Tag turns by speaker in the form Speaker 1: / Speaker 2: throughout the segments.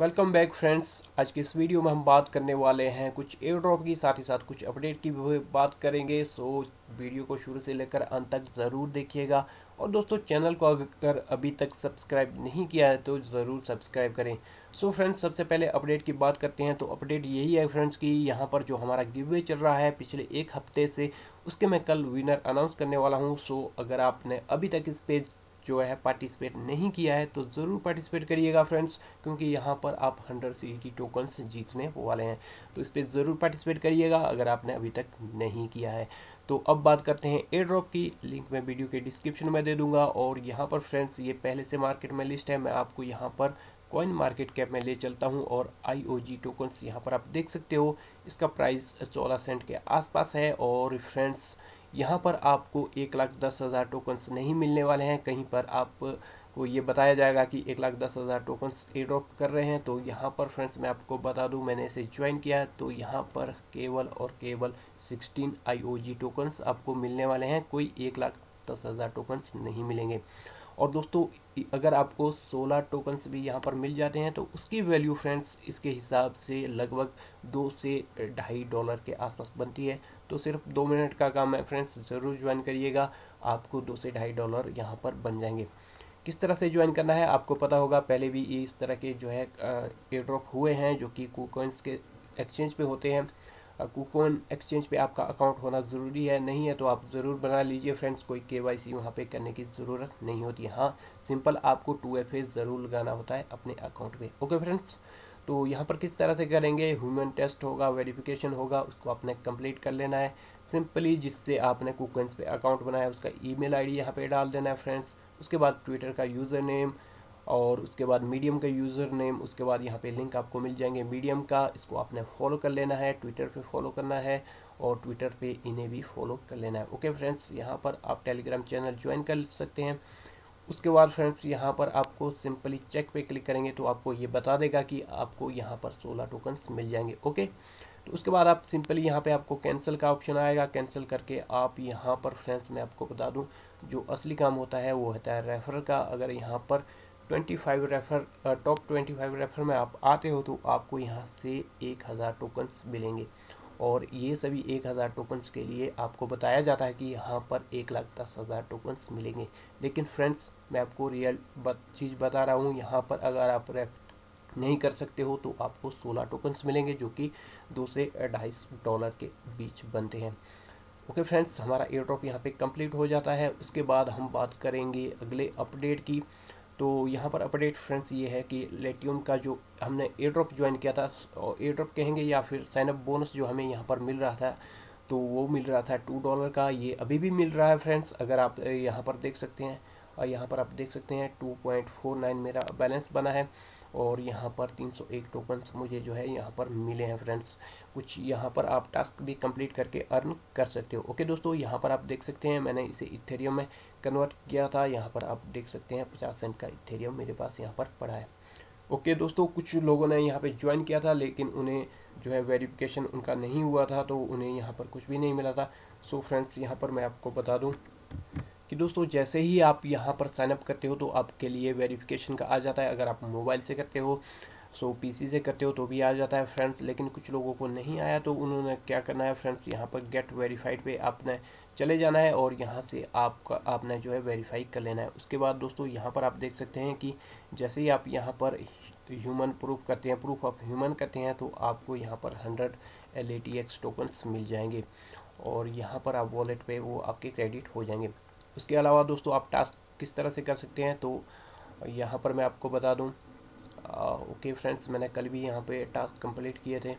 Speaker 1: Welcome back friends आज की इस वीडियो में हम बात करने वाले हैं कुछ एयर ड्रॉप की, साथ ही साथ कुछ अपडेट की भी बात करेंगे। सो वीडियो को शुरू से लेकर अंत तक ज़रूर देखिएगा। और दोस्तों चैनल को अगर अभी तक सब्सक्राइब नहीं किया है तो ज़रूर सब्सक्राइब करें। सो so फ्रेंड्स सबसे पहले अपडेट की बात करते हैं। तो अपडेट यही है फ्रेंड्स कि यहाँ पर जो हमारा गिवे चल रहा है पिछले एक हफ़्ते से, उसके मैं कल विनर अनाउंस करने वाला हूँ। सो so, अगर आपने अभी तक इस पेज जो है पार्टिसिपेट नहीं किया है तो ज़रूर पार्टिसिपेट करिएगा फ्रेंड्स क्योंकि यहाँ पर आप हंड्रेड सी टी टोकन्स जीतने वाले हैं। तो इस पर ज़रूर पार्टिसिपेट करिएगा, अगर आपने अभी तक नहीं किया है। तो अब बात करते हैं एयर ड्रॉप की लिंक मैं वीडियो के डिस्क्रिप्शन में दे दूँगा। और यहाँ पर फ्रेंड्स ये पहले से मार्केट में लिस्ट है, मैं आपको यहाँ पर कॉइन मार्केट कैप में ले चलता हूँ। और आई ओ जी टोकन्स यहाँ पर आप देख सकते हो, इसका प्राइस चौदह सेंट के आसपास है। और फ्रेंड्स यहाँ पर आपको एक लाख दस हज़ार टोकन्स नहीं मिलने वाले हैं। कहीं पर आप को ये बताया जाएगा कि एक लाख दस हज़ार टोकन्स ए ड्रॉप कर रहे हैं। तो यहाँ पर फ्रेंड्स मैं आपको बता दूँ, मैंने इसे ज्वाइन किया तो यहाँ पर केवल और केवल सिक्सटीन आई ओ जी टोकन्स आपको मिलने वाले हैं। कोई एक लाख दस हज़ार टोकन्स नहीं मिलेंगे। और दोस्तों अगर आपको 16 टोकन्स भी यहाँ पर मिल जाते हैं तो उसकी वैल्यू फ्रेंड्स इसके हिसाब से लगभग दो से ढाई डॉलर के आसपास बनती है। तो सिर्फ़ दो मिनट का काम है फ्रेंड्स, ज़रूर ज्वाइन करिएगा, आपको दो से ढाई डॉलर यहाँ पर बन जाएँगे। किस तरह से ज्वाइन करना है, आपको पता होगा, पहले भी इस तरह के जो है एयर ड्रॉप हुए हैं, जो कि कूकॉइंस के एक्सचेंज पे होते हैं। कूकोन एक्सचेंज पे आपका अकाउंट होना ज़रूरी है, नहीं है तो आप ज़रूर बना लीजिए फ्रेंड्स, कोई के वाई सी वहाँ पर करने की ज़रूरत नहीं होती। हाँ सिंपल आपको टू एफ़ ज़रूर लगाना होता है अपने अकाउंट पे। ओके फ्रेंड्स तो यहाँ पर किस तरह से करेंगे? ह्यूमन टेस्ट होगा वेरिफिकेशन होगा, उसको आपने कंप्लीट कर लेना है। सिंपली जिससे आपने कुकन्स पे अकाउंट बनाया है उसका ईमेल आईडी यहाँ पे डाल देना है फ्रेंड्स उसके बाद ट्विटर का यूज़र नेम और उसके बाद मीडियम का यूज़र नेम उसके बाद यहाँ पे लिंक आपको मिल जाएँगे मीडियम का। इसको आपने फॉलो कर लेना है ट्विटर पे फॉलो करना है और ट्विटर पे इन्हें भी फॉलो कर लेना है। ओके फ्रेंड्स यहाँ पर आप टेलीग्राम चैनल ज्वाइन कर सकते हैं। उसके बाद फ्रेंड्स, यहाँ पर आपको सिंपली चेक पे क्लिक करेंगे तो आपको ये बता देगा कि आपको यहाँ पर सोलह टोकन्स मिल जाएँगे, ओके? तो उसके बाद आप सिंपली यहाँ पे आपको कैंसिल का ऑप्शन आएगा। कैंसिल करके आप यहाँ पर फ्रेंड्स, मैं आपको बता दूँ, जो असली काम होता है वो होता है रेफ़र का। अगर यहाँ पर twenty five refer top twenty five refer में आप आते हो तो आपको यहाँ से एक हज़ार टोकन्स मिलेंगे। और ये सभी एक हज़ार टोकन्स के लिए आपको बताया जाता है कि यहाँ पर एक लाख दस हज़ार टोकन्स मिलेंगे। लेकिन फ्रेंड्स मैं आपको रियल चीज़ बता रहा हूँ। यहाँ पर अगर आप रेफ नहीं कर सकते हो तो आपको सोलह टोकन्स मिलेंगे, जो कि दो से ढाई डॉलर के बीच बनते हैं। ओके फ्रेंड्स हमारा एयर ड्रॉप यहाँ पे कंप्लीट हो जाता है। उसके बाद हम बात करेंगे अगले अपडेट की। तो यहाँ पर अपडेट फ्रेंड्स ये है कि लेटियम का जो हमने एयर ड्रॉप ज्वाइन किया था और एयर ड्रॉप कहेंगे या फिर साइनअप बोनस जो हमें यहाँ पर मिल रहा था तो वो मिल रहा था टू डॉलर का। ये अभी भी मिल रहा है फ्रेंड्स अगर आप यहाँ पर देख सकते हैं। और यहाँ पर आप देख सकते हैं टू पॉइंट फोर नाइन मेरा बैलेंस बना है और यहाँ पर 301 टोकन्स मुझे जो है यहाँ पर मिले हैं फ्रेंड्स कुछ यहाँ पर आप टास्क भी कंप्लीट करके अर्न कर सकते हो। ओके दोस्तों, यहाँ पर आप देख सकते हैं मैंने इसे इथेरियम में कन्वर्ट किया था। यहाँ पर आप देख सकते हैं पचास सेंट का इथेरियम मेरे पास यहाँ पर पड़ा है। ओके दोस्तों, कुछ लोगों ने यहाँ पे ज्वाइन किया था, लेकिन उन्हें जो है वेरिफिकेशन उनका नहीं हुआ था तो उन्हें यहाँ पर कुछ भी नहीं मिला था। सो फ्रेंड्स यहाँ पर मैं आपको बता दूँ कि दोस्तों जैसे ही आप यहाँ पर साइनअप करते हो तो आपके लिए वेरिफिकेशन का आ जाता है। अगर आप मोबाइल से करते हो सो so, पीसी से करते हो तो भी आ जाता है फ्रेंड्स लेकिन कुछ लोगों को नहीं आया तो उन्होंने क्या करना है फ्रेंड्स यहाँ पर गेट वेरीफाइड पे आपने चले जाना है और यहाँ से आपका आपने जो है वेरीफाई कर लेना है। उसके बाद दोस्तों यहाँ पर आप देख सकते हैं कि जैसे ही आप यहाँ पर ह्यूमन प्रूफ करते हैं प्रूफ ऑफ़ ह्यूमन करते हैं तो आपको यहाँ पर हंड्रेड एल टोकन्स मिल जाएँगे। और यहाँ पर आप वॉलेट पे वो आपके क्रेडिट हो जाएँगे। उसके अलावा दोस्तों, आप टास्क किस तरह से कर सकते हैं तो यहाँ पर मैं आपको बता दूँ। ओके फ्रेंड्स मैंने कल भी यहाँ पे टास्क कंप्लीट किए थे।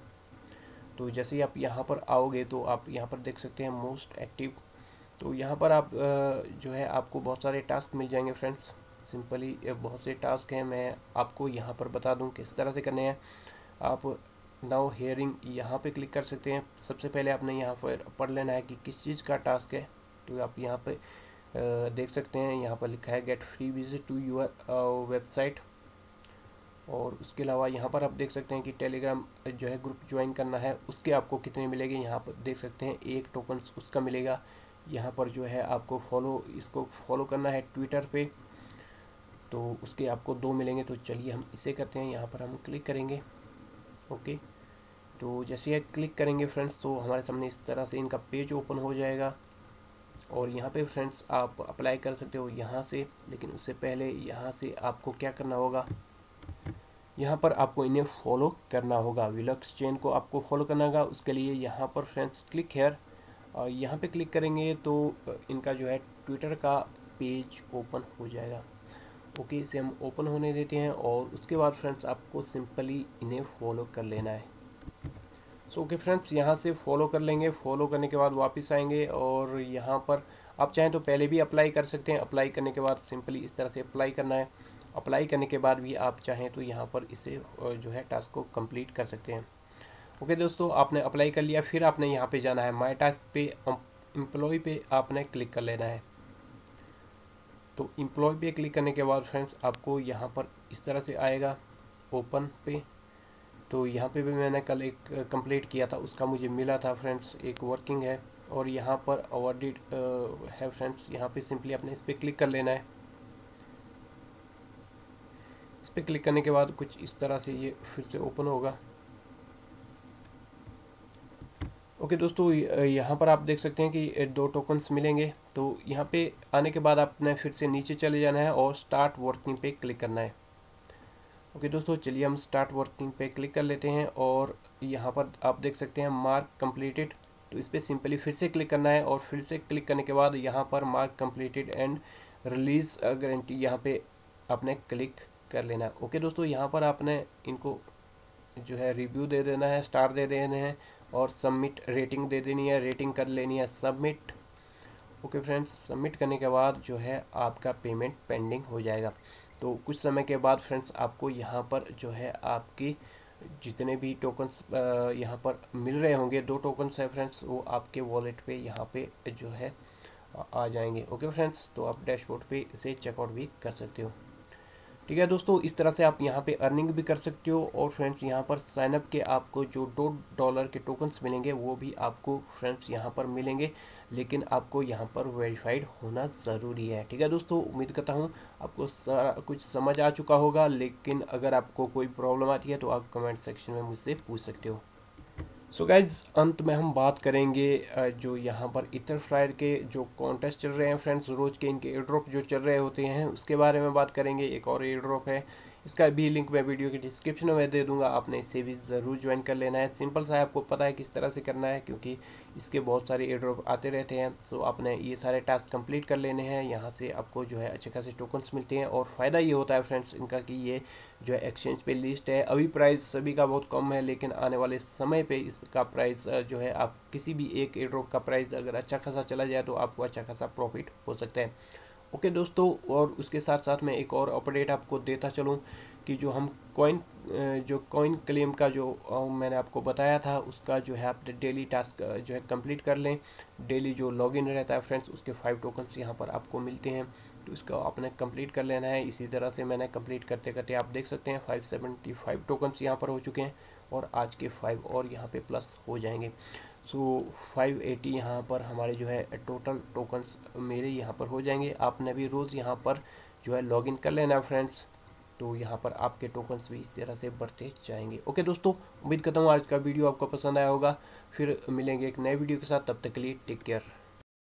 Speaker 1: तो जैसे ही आप यहाँ पर आओगे तो आप यहाँ पर देख सकते हैं मोस्ट एक्टिव तो यहाँ पर आप जो है, आपको बहुत सारे टास्क मिल जाएँगे फ्रेंड्स सिंपली बहुत से टास्क हैं, मैं आपको यहाँ पर बता दूँ किस तरह से करने हैं। आप नाउ हेयरिंग यहाँ पे क्लिक कर सकते हैं। सबसे पहले आपने यहाँ पर पढ़ लेना है कि किस चीज़ का टास्क है। तो आप यहाँ पे देख सकते हैं, यहाँ पर लिखा है get free visit to your website और उसके अलावा यहाँ पर आप देख सकते हैं कि टेलीग्राम जो है ग्रुप ज्वाइन करना है, उसके आपको कितने मिलेंगे, यहाँ पर देख सकते हैं, एक टोकन उसका मिलेगा। यहाँ पर जो है आपको फॉलो इसको फॉलो करना है ट्विटर पे तो उसके आपको दो मिलेंगे तो चलिए हम इसे करते हैं, यहाँ पर हम क्लिक करेंगे ओके तो जैसे क्लिक करेंगे फ्रेंड्स तो हमारे सामने इस तरह से इनका पेज ओपन हो जाएगा। और यहाँ पे फ्रेंड्स आप अप्लाई कर सकते हो यहाँ से, लेकिन उससे पहले यहाँ से आपको क्या करना होगा? यहाँ पर आपको इन्हें फॉलो करना होगा। विलक्स चेन को आपको फॉलो करना होगा। उसके लिए यहाँ पर फ्रेंड्स क्लिक हेयर यहाँ पे क्लिक करेंगे तो इनका जो है ट्विटर का पेज ओपन हो जाएगा। ओके इसे हम ओपन होने देते हैं और उसके बाद फ्रेंड्स आपको सिंपली इन्हें फॉलो कर लेना है। सो ओके फ्रेंड्स यहाँ से फॉलो कर लेंगे। फॉलो करने के बाद वापस आएँगे और यहाँ पर आप चाहें तो पहले भी अप्लाई कर सकते हैं। अप्लाई करने के बाद सिंपली इस तरह से अप्लाई करना है। अप्लाई करने के बाद भी आप चाहें तो यहाँ पर इसे जो है टास्क को कंप्लीट कर सकते हैं। ओके दोस्तों, आपने अप्लाई कर लिया, फिर आपने यहाँ पे जाना है। माई टास्क पे एम्प्लॉय पे आपने क्लिक कर लेना है। तो एम्प्लॉय पे क्लिक करने के बाद फ्रेंड्स आपको यहाँ पर इस तरह से आएगा। ओपन पे। तो यहाँ पे भी मैंने कल एक कंप्लीट किया था, उसका मुझे मिला था फ्रेंड्स एक वर्किंग है, और यहाँ पर अवॉर्डेड है फ्रेंड्स यहाँ पे सिंपली आपने इस पर क्लिक कर लेना है। इस पर क्लिक करने के बाद कुछ इस तरह से ये फिर से ओपन होगा। ओके दोस्तों यहाँ पर आप देख सकते हैं कि दो टोकन्स मिलेंगे तो यहाँ पे आने के बाद आपने फिर से नीचे चले जाना है और स्टार्ट वर्किंग पे क्लिक करना है। ओके दोस्तों, चलिए हम स्टार्ट वर्किंग पे क्लिक कर लेते हैं और यहाँ पर आप देख सकते हैं मार्क कंप्लीटेड तो इस पर सिंपली फिर से क्लिक करना है और फिर से क्लिक करने के बाद यहाँ पर mark completed and release guarantee यहाँ पे आपने क्लिक कर लेना है। ओके दोस्तों, यहाँ पर आपने इनको जो है रिव्यू दे देना है स्टार दे देने हैं और सबमिट रेटिंग दे देनी है रेटिंग कर लेनी है सबमिट ओके फ्रेंड्स सबमिट करने के बाद जो है आपका पेमेंट पेंडिंग हो जाएगा। तो कुछ समय के बाद फ्रेंड्स आपको यहाँ पर जो है आपकी जितने भी टोकन्स यहाँ पर मिल रहे होंगे, दो टोकन्स हैं फ्रेंड्स, वो आपके वॉलेट पे यहाँ पे जो है आ जाएँगे। ओके फ्रेंड्स तो आप डैशबोर्ड पे इसे चेकआउट भी कर सकते हो। ठीक है दोस्तों, इस तरह से आप यहाँ पे अर्निंग भी कर सकते हो और फ्रेंड्स यहाँ पर साइनअप के आपको जो दो डॉलर के टोकन्स मिलेंगे, वो भी आपको फ्रेंड्स यहाँ पर मिलेंगे। लेकिन आपको यहाँ पर वेरीफाइड होना ज़रूरी है। ठीक है दोस्तों, उम्मीद करता हूँ आपको सारा कुछ समझ आ चुका होगा, लेकिन अगर आपको कोई प्रॉब्लम आती है तो आप कमेंट सेक्शन में मुझसे पूछ सकते हो। सो गाइज़ अंत में हम बात करेंगे जो यहाँ पर इतर फ्रायर के जो कॉन्टेस्ट चल रहे हैं फ्रेंड्स रोज़ के इनके एयर ड्रॉप जो चल रहे होते हैं, उसके बारे में बात करेंगे। एक और एयर ड्रॉप है इसका भी लिंक मैं वीडियो के डिस्क्रिप्शन में दे दूँगा, आपने इसे भी ज़रूर ज्वाइन कर लेना है। सिंपल सा है, आपको पता है किस तरह से करना है, क्योंकि इसके बहुत सारे एड्रॉप आते रहते हैं। तो आपने ये सारे टास्क कंप्लीट कर लेने हैं, यहाँ से आपको जो है अच्छे खासे टोकन्स मिलते हैं। और फ़ायदा ये होता है फ्रेंड्स इनका कि ये जो है एक्सचेंज पे लिस्ट है। अभी प्राइस सभी का बहुत कम है, लेकिन आने वाले समय पर इसका प्राइस जो है आप किसी भी एक एड्रॉप का प्राइस अगर अच्छा खासा चला जाए तो आपको अच्छा खासा प्रॉफिट हो सकता है। ओके दोस्तों, और उसके साथ साथ मैं एक और अपडेट आपको देता चलूँ कि जो हम कॉइन जो कॉइन क्लेम का जो मैंने आपको बताया था, उसका जो है आप डेली टास्क जो है कंप्लीट कर लें। डेली जो लॉगिन रहता है फ्रेंड्स उसके फाइव टोकन्स यहाँ पर आपको मिलते हैं। तो इसका आपने कंप्लीट कर लेना है। इसी तरह से मैंने कंप्लीट करते करते आप देख सकते हैं फाइव सेवेंटी फाइव टोकन्स यहाँ पर हो चुके हैं और आज के फाइव और यहाँ पे प्लस हो जाएँगे। सो फाइव एटी यहाँ पर हमारे जो है टोटल टोकन्स मेरे यहाँ पर हो जाएँगे। आपने भी रोज़ यहाँ पर जो है लॉगिन कर लेना फ्रेंड्स तो यहाँ पर आपके टोकन्स भी इस तरह से बढ़ते जाएँगे। ओके दोस्तों, उम्मीद करता हूँ आज का वीडियो आपको पसंद आया होगा। फिर मिलेंगे एक नए वीडियो के साथ। तब तक के लिए टेक केयर